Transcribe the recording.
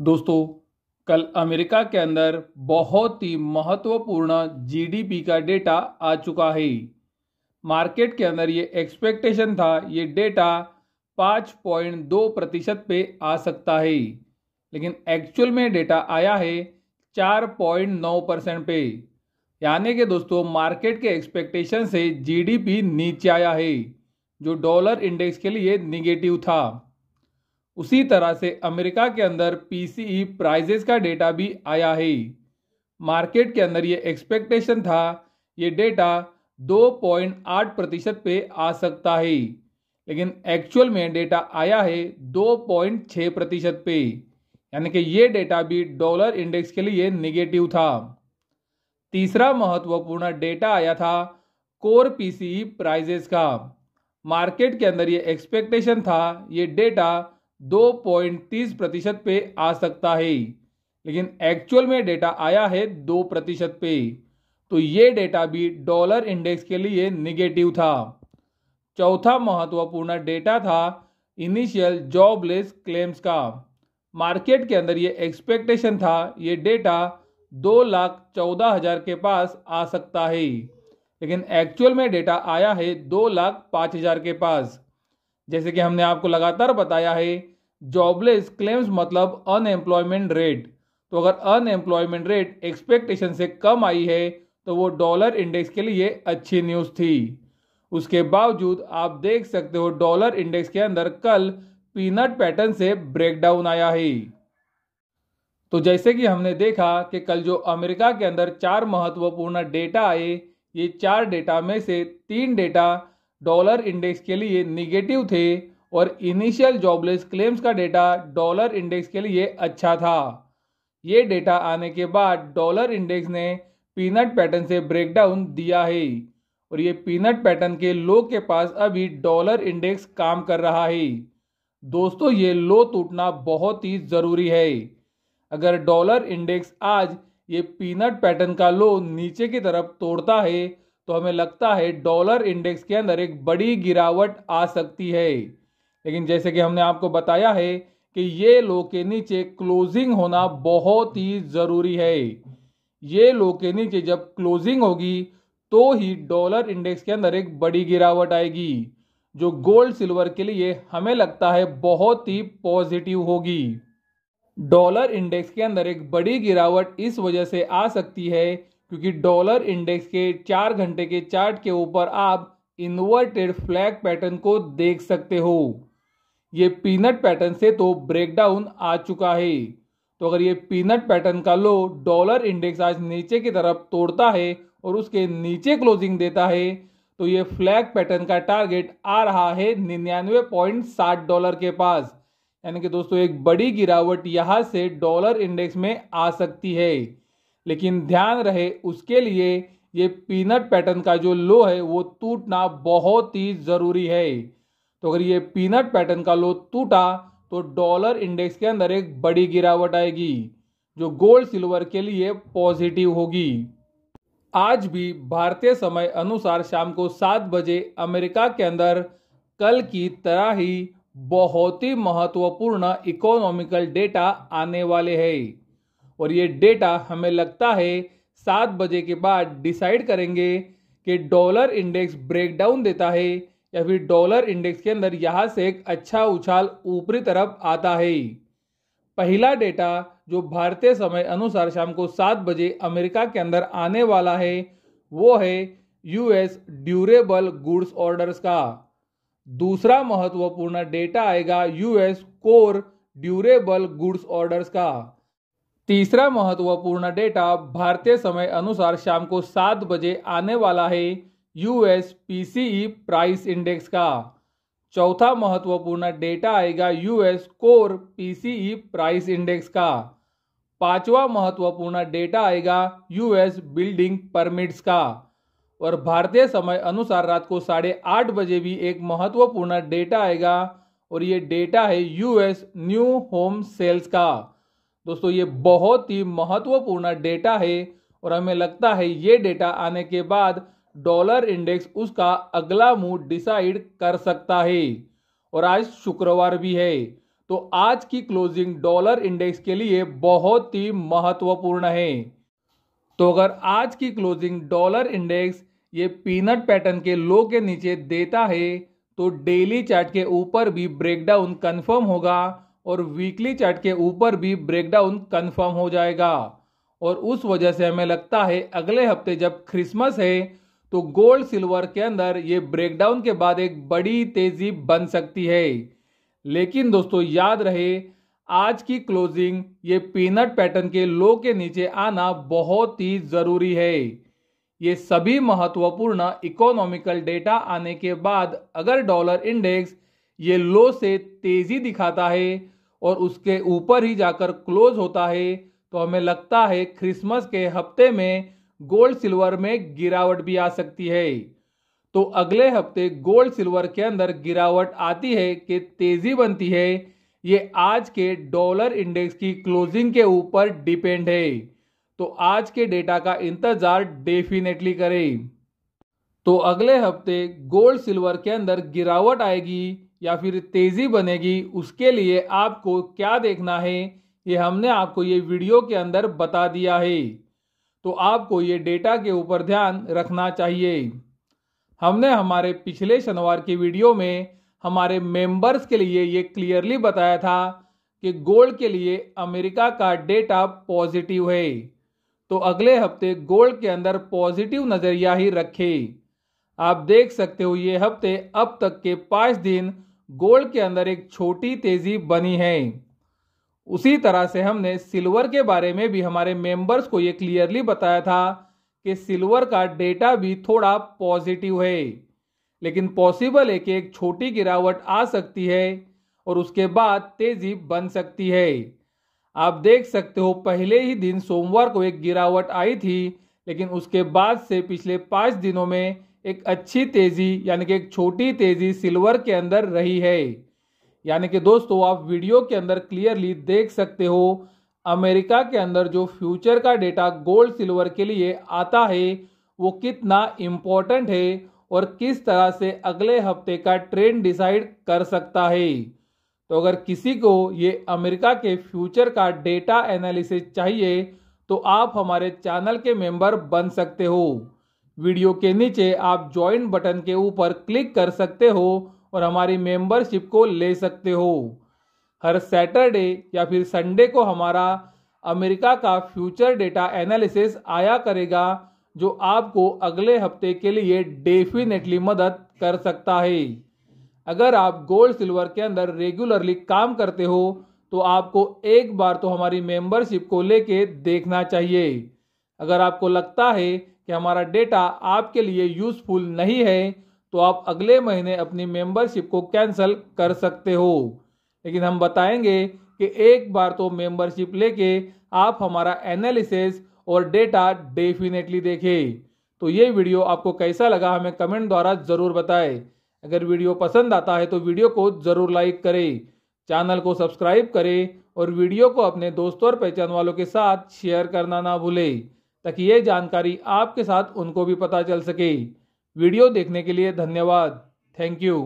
दोस्तों, कल अमेरिका के अंदर बहुत ही महत्वपूर्ण जीडीपी का डेटा आ चुका है। मार्केट के अंदर ये एक्सपेक्टेशन था, ये डेटा 5.2 प्रतिशत पे आ सकता है। लेकिन एक्चुअल में डेटा आया है 4.9 परसेंट पे। यानी कि दोस्तों, मार्केट के एक्सपेक्टेशन से जीडीपी नीचे आया है, जो डॉलर इंडेक्स के लिए निगेटिव था। उसी तरह से अमेरिका के अंदर पीसीई प्राइजेस का डेटा भी आया है। मार्केट के अंदर ये एक्सपेक्टेशन था, ये डेटा 2.8 प्रतिशत पे आ सकता है। लेकिन एक्चुअल में डेटा आया है 2.6 प्रतिशत पे। यानी कि ये डेटा भी डॉलर इंडेक्स के लिए निगेटिव था। तीसरा महत्वपूर्ण डेटा आया था कोर पीसीई प्राइजेस का। मार्केट के अंदर ये एक्सपेक्टेशन था, ये डेटा दो पॉइंट तीस प्रतिशत पे आ सकता है। लेकिन एक्चुअल में डेटा आया है दो प्रतिशत पे। तो ये डेटा भी डॉलर इंडेक्स के लिए निगेटिव था। चौथा महत्वपूर्ण डेटा था इनिशियल जॉबलेस क्लेम्स का। मार्केट के अंदर ये एक्सपेक्टेशन था, ये डेटा दो लाख चौदह हज़ार के पास आ सकता है। लेकिन एक्चुअल में डेटा आया है दो लाख पाँच हज़ार के पास। जैसे कि हमने आपको लगातार बताया है जॉबलेस क्लेम्स मतलब अनएम्प्लॉयमेंट रेट तो अगर अनएम्प्लॉयमेंट रेट एक्सपेक्टेशन से कम आई है तो वो डॉलर इंडेक्स के लिए अच्छी न्यूज़ थी। उसके बावजूद आप देख सकते हो डॉलर इंडेक्स के अंदर कल पीनट पैटर्न से ब्रेकडाउन आया है। तो जैसे कि हमने देखा कि कल जो अमेरिका के अंदर चार महत्वपूर्ण डेटा आए, ये चार डेटा में से तीन डेटा डॉलर इंडेक्स के लिए निगेटिव थे और इनिशियल जॉबलेस क्लेम्स का डेटा डॉलर इंडेक्स के लिए अच्छा था। ये डेटा आने के बाद डॉलर इंडेक्स ने पीनट पैटर्न से ब्रेकडाउन दिया है और ये पीनट पैटर्न के लो के पास अभी डॉलर इंडेक्स काम कर रहा है। दोस्तों, ये लो टूटना बहुत ही ज़रूरी है। अगर डॉलर इंडेक्स आज ये पीनट पैटर्न का लो नीचे की तरफ़ तोड़ता है तो हमें लगता है डॉलर इंडेक्स के अंदर एक बड़ी गिरावट आ सकती है। लेकिन जैसे कि हमने आपको बताया है कि ये लो के नीचे क्लोजिंग होना बहुत ही ज़रूरी है। ये लो के नीचे जब क्लोजिंग होगी तो ही डॉलर इंडेक्स के अंदर एक बड़ी गिरावट आएगी, जो गोल्ड सिल्वर के लिए हमें लगता है बहुत ही पॉजिटिव होगी। डॉलर इंडेक्स के अंदर एक बड़ी गिरावट इस वजह से आ सकती है क्योंकि डॉलर इंडेक्स के चार घंटे के चार्ट के ऊपर आप इन्वर्टेड फ्लैग पैटर्न को देख सकते हो। ये पीनट पैटर्न से तो ब्रेकडाउन आ चुका है। तो अगर ये पीनट पैटर्न का लो, डॉलर इंडेक्स आज नीचे की तरफ़ तोड़ता है और उसके नीचे क्लोजिंग देता है तो ये फ्लैग पैटर्न का टारगेट आ रहा है निन्यानवे पॉइंट साठ डॉलर के पास। यानी कि दोस्तों, एक बड़ी गिरावट यहाँ से डॉलर इंडेक्स में आ सकती है। लेकिन ध्यान रहे, उसके लिए ये पीनट पैटर्न का जो लो है, वो टूटना बहुत ही ज़रूरी है। तो अगर ये पीनट पैटर्न का लो टूटा तो डॉलर इंडेक्स के अंदर एक बड़ी गिरावट आएगी, जो गोल्ड सिल्वर के लिए पॉजिटिव होगी। आज भी भारतीय समय अनुसार शाम को सात बजे अमेरिका के अंदर कल की तरह ही बहुत ही महत्वपूर्ण इकोनॉमिकल डेटा आने वाले हैं। और ये डेटा हमें लगता है सात बजे के बाद डिसाइड करेंगे कि डॉलर इंडेक्स ब्रेकडाउन देता है या फिर डॉलर इंडेक्स के अंदर यहाँ से एक अच्छा उछाल ऊपरी तरफ़ आता है। पहला डेटा जो भारतीय समय अनुसार शाम को सात बजे अमेरिका के अंदर आने वाला है, वो है यूएस ड्यूरेबल गुड्स ऑर्डर्स का। दूसरा महत्वपूर्ण डेटा आएगा US core durable goods orders का। तीसरा महत्वपूर्ण डेटा भारतीय समय अनुसार शाम को सात बजे आने वाला है यूएस पीसीई प्राइस इंडेक्स का। चौथा महत्वपूर्ण डेटा आएगा US core PCE price index का। पांचवा महत्वपूर्ण डेटा आएगा यूएस बिल्डिंग परमिट्स का। और भारतीय समय अनुसार रात को साढ़े आठ बजे भी एक महत्वपूर्ण डेटा आएगा और ये डेटा है यूएस न्यू होम सेल्स का। दोस्तों, ये बहुत ही महत्वपूर्ण डेटा है और हमें लगता है ये डेटा आने के बाद डॉलर इंडेक्स उसका अगला मूव डिसाइड कर सकता है। और आज शुक्रवार भी है तो आज की क्लोजिंग डॉलर इंडेक्स के लिए बहुत ही महत्वपूर्ण है। तो अगर आज की क्लोजिंग डॉलर इंडेक्स ये पीनट पैटर्न के लो के नीचे देता है तो डेली चार्ट के ऊपर भी ब्रेकडाउन कंफर्म होगा और वीकली चार्ट के ऊपर भी ब्रेकडाउन कंफर्म हो जाएगा। और उस वजह से हमें लगता है अगले हफ़्ते जब क्रिसमस है तो गोल्ड सिल्वर के अंदर ये ब्रेकडाउन के बाद एक बड़ी तेज़ी बन सकती है। लेकिन दोस्तों, याद रहे, आज की क्लोजिंग ये पीनट पैटर्न के लो के नीचे आना बहुत ही ज़रूरी है। ये सभी महत्वपूर्ण इकोनॉमिकल डेटा आने के बाद अगर डॉलर इंडेक्स ये लो से तेज़ी दिखाता है और उसके ऊपर ही जाकर क्लोज होता है तो हमें लगता है क्रिसमस के हफ़्ते में गोल्ड सिल्वर में गिरावट भी आ सकती है। तो अगले हफ़्ते गोल्ड सिल्वर के अंदर गिरावट आती है कि तेज़ी बनती है, ये आज के डॉलर इंडेक्स की क्लोजिंग के ऊपर डिपेंड है। तो आज के डेटा का इंतज़ार डेफिनेटली करें। तो अगले हफ़्ते गोल्ड सिल्वर के अंदर गिरावट आएगी या फिर तेज़ी बनेगी, उसके लिए आपको क्या देखना है? ये हमने आपको ये वीडियो के अंदर बता दिया है। तो आपको ये डेटा के ऊपर ध्यान रखना चाहिए। हमने हमारे पिछले शनिवार की वीडियो में हमारे मेंबर्स के लिए ये क्लियरली बताया था कि गोल्ड के लिए अमेरिका का डेटा पॉजिटिव है। तो अगले हफ़्ते गोल्ड के अंदर पॉजिटिव नज़रिया ही रखे। आप देख सकते हो, ये हफ़्ते अब तक के पाँच दिन गोल्ड के अंदर एक छोटी तेज़ी बनी है। उसी तरह से हमने सिल्वर के बारे में भी हमारे मेंबर्स को ये क्लियरली बताया था कि सिल्वर का डेटा भी थोड़ा पॉजिटिव है। लेकिन पॉसिबल है कि एक छोटी गिरावट आ सकती है और उसके बाद तेज़ी बन सकती है। आप देख सकते हो, पहले ही दिन सोमवार को एक गिरावट आई थी, लेकिन उसके बाद से पिछले पाँच दिनों में एक अच्छी तेज़ी, यानी कि एक छोटी तेज़ी सिल्वर के अंदर रही है। यानी कि दोस्तों, आप वीडियो के अंदर क्लियरली देख सकते हो, अमेरिका के अंदर जो फ्यूचर का डेटा गोल्ड सिल्वर के लिए आता है, वो कितना इम्पोर्टेंट है और किस तरह से अगले हफ़्ते का ट्रेंड डिसाइड कर सकता है। तो अगर किसी को ये अमेरिका के फ्यूचर का डेटा एनालिसिस चाहिए तो आप हमारे चैनल के मेंबर बन सकते हो। वीडियो के नीचे आप ज्वाइन बटन के ऊपर क्लिक कर सकते हो और हमारी मेंबरशिप को ले सकते हो। हर सैटरडे या फिर संडे को हमारा अमेरिका का फ्यूचर डेटा एनालिसिस आया करेगा, जो आपको अगले हफ़्ते के लिए डेफिनेटली मदद कर सकता है। अगर आप गोल्ड सिल्वर के अंदर रेगुलरली काम करते हो तो आपको एक बार तो हमारी मेंबरशिप को लेके देखना चाहिए। अगर आपको लगता है कि हमारा डेटा आपके लिए यूजफुल नहीं है तो आप अगले महीने अपनी मेंबरशिप को कैंसिल कर सकते हो। लेकिन हम बताएँगे कि एक बार तो मेंबरशिप लेके आप हमारा एनालिसिस और डेटा डेफिनेटली देखें। तो ये वीडियो आपको कैसा लगा हमें कमेंट द्वारा ज़रूर बताएँ। अगर वीडियो पसंद आता है तो वीडियो को ज़रूर लाइक करें, चैनल को सब्सक्राइब करें और वीडियो को अपने दोस्तों और पहचान वालों के साथ शेयर करना ना भूलें। ताकि ये जानकारी आपके साथ उनको भी पता चल सके। वीडियो देखने के लिए धन्यवाद। Thank you.